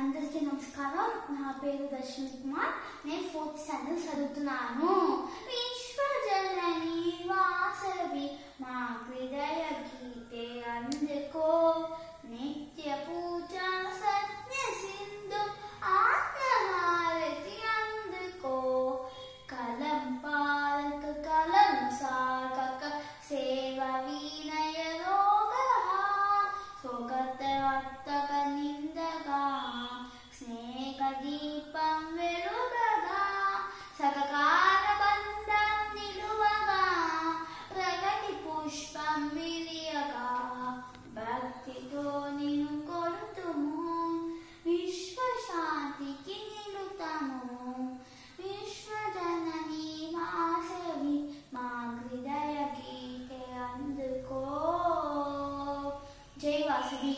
అందరికీ నమస్కారం. నా పేరు దర్శన్ కుమార్. నేను ఫోర్త్ స్టాండర్డ్ చదువుతున్నాను. విశ్వజనని మా హృదయ గీతే అందుకో. నిత్య పూజ సత్య సింధు ఆత్మహారతి అందుకో. కలం పాలక కలం సాగక సేవ వినయ రోగ సోగత వర్తక దీపం వెలుగగా సకకార బంధం నిలువగా ప్రగతి పుష్పం విరియగా భక్తితో నిన్ను కొడుతుము విశ్వశాంతికి నిలుతము విశ్వజనని మా సేవి మా హృదయ గీతే అందుకో జై వాసుదేవి